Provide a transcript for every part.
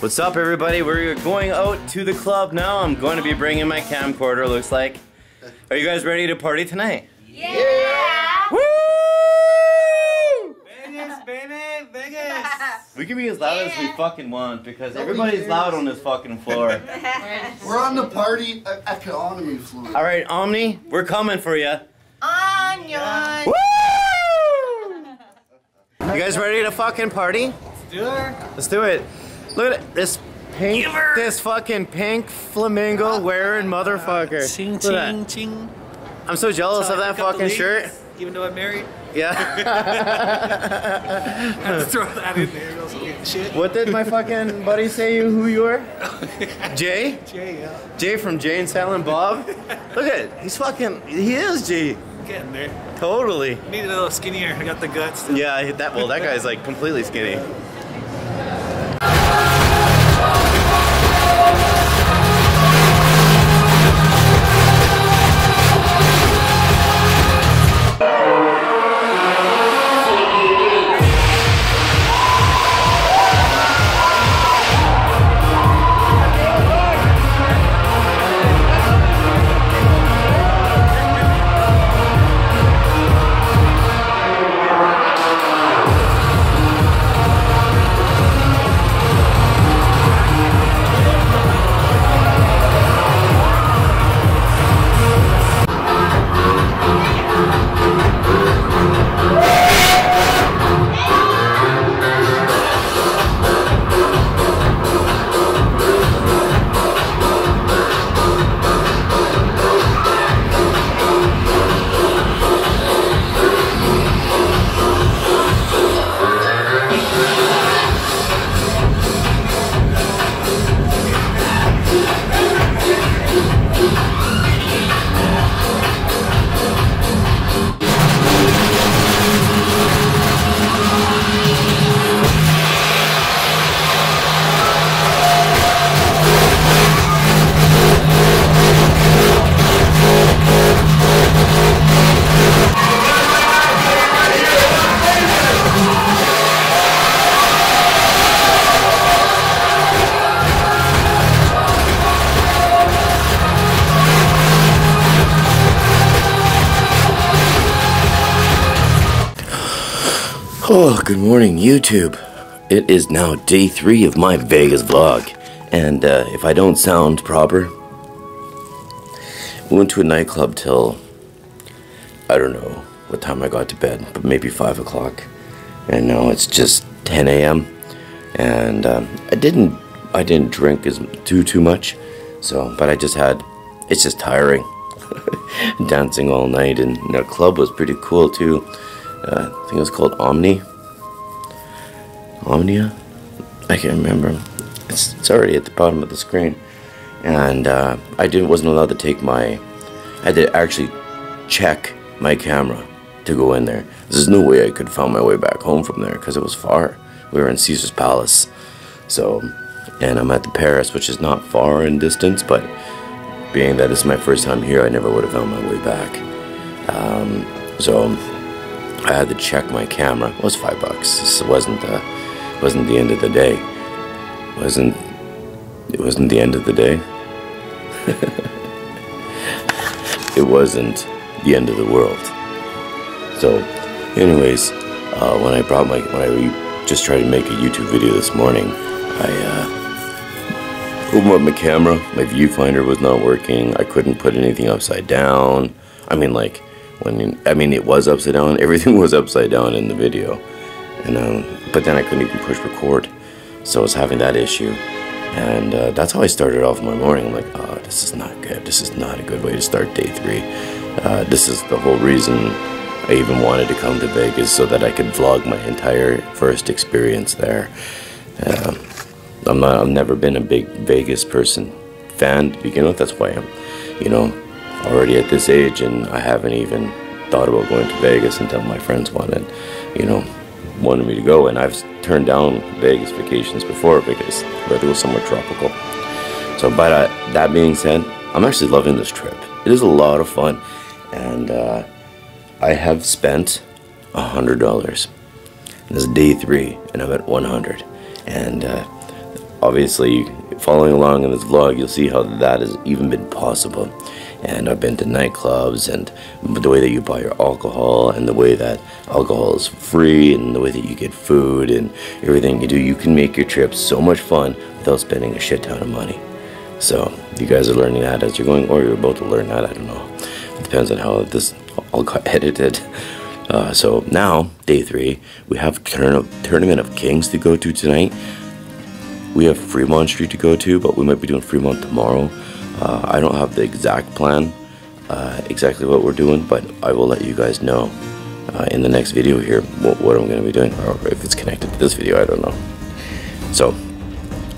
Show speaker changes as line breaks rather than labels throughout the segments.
What's up everybody? We're going out to the club now. I'm going to be bringing my camcorder, looks like. Are you guys ready to party tonight?
Yeah!
Woo!
Vegas, baby, Vegas.
We can be as loud as we fucking want because everybody's loud on this fucking floor.
We're on the party economy floor.
Alright, Omni, we're coming for you.
Onion!
Woo! You guys ready to fucking party?
Let's do it.
Let's do it. Look at this pink, this fucking pink flamingo wearing motherfucker.
Ching,
Look at
ching, ching.
I'm so jealous of that
Pick up the
fucking shirt.
Even though I'm married,
Yeah.
I have to throw that in there. Else I'll get shit.
what did my fucking buddy say you who you are? Jay?
Jay, yeah.
Jay from Jay and Silent Bob? Look at it. He's fucking, he is Jay.
Getting there.
Totally.
Need a little skinnier. I got the guts.
Yeah, I hit that. Well, that guy's like completely skinny. Oh, good morning, YouTube. It is now day three of my Vegas vlog. And uh, if I don't sound proper, we went to a nightclub till, I don't know what time I got to bed, but maybe 5 o'clock. And now it's just 10 a.m. And um, I didn't, I didn't drink as too too much, so but I just had, it's just tiring, dancing all night, and the club was pretty cool too. Uh, I think it was called Omni. Omnia? I can't remember. It's, it's already at the bottom of the screen. And uh, I didn't wasn't allowed to take my. I had to actually check my camera to go in there. There's no way I could find my way back home from there because it was far. We were in Caesar's Palace, so and I'm at the Paris, which is not far in distance, but being that it's my first time here, I never would have found my way back. Um, so I had to check my camera. It was five bucks. This wasn't uh, wasn't the end of the day. wasn't It wasn't the end of the day. it wasn't the end of the world. So, anyways, uh, when I brought my when I just tried to make a YouTube video this morning, I uh, opened up my camera. My viewfinder was not working. I couldn't put anything upside down. I mean, like when I mean it was upside down. Everything was upside down in the video, and um, but then I couldn't even push record, so I was having that issue, and uh, that's how I started off my morning. I'm like, oh, this is not good. This is not a good way to start day three. Uh, this is the whole reason I even wanted to come to Vegas so that I could vlog my entire first experience there. Um, I'm not. I've never been a big Vegas person fan to begin with. That's why I'm, you know, already at this age, and I haven't even thought about going to Vegas until my friends wanted, you know, wanted me to go. And I've turned down Vegas vacations before because I'd rather go somewhere tropical. So, but uh, that being said, I'm actually loving this trip. It is a lot of fun, and uh, I have spent a hundred dollars. This is day three, and I'm at 100. And uh, obviously, following along in this vlog, you'll see how that has even been possible. And I've been to nightclubs, and the way that you buy your alcohol, and the way that alcohol is free, and the way that you get food, and everything you do, you can make your trip so much fun without spending a shit ton of money. So, you guys are learning that as you're going, or you're about to learn that, I don't know. It depends on how this all got edited. Uh, so now, day three, we have turn Tournament of Kings to go to tonight. We have Fremont Street to go to, but we might be doing Fremont tomorrow. Uh, I don't have the exact plan, uh, exactly what we're doing, but I will let you guys know uh, in the next video here what, what I'm going to be doing, or if it's connected to this video, I don't know. So,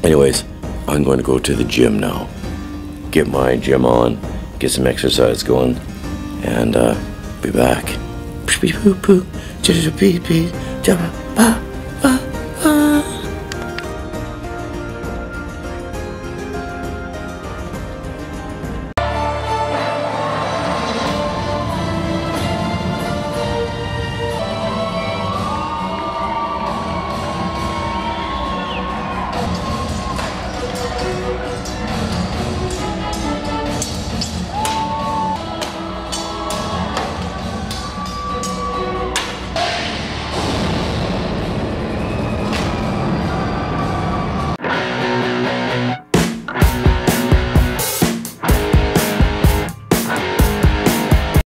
anyways, I'm going to go to the gym now, get my gym on, get some exercise going, and uh, be back.